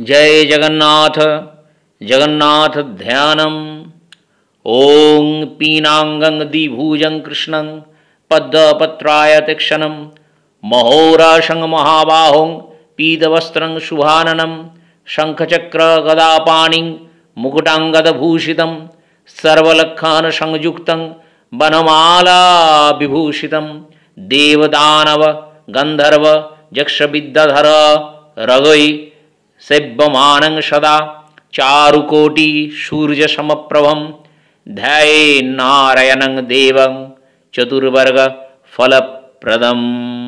जय जगन्नाथ जगन्नाथ ध्यानम। ओं ॐ पीनाङ्गङ्गदिभुजं कृष्णं पद्मपत्राय तीक्षणं। महोराशं महाबाहुं पीतवस्त्रं शुभाननं। शङ्खचक्रगदापाणिं मुकुटाङ्गदभूषितं। सर्वलक्षानसंयुक्तं वनमालाविभूषितं देवदानव, गन्धर्व यक्षविद्याधर रगै सेव्यमानं सदा। चारुकोटिसूर्यसमप्रभं ध्याये नारायणं देवं। चतुर्वर्गफलप्रदम्।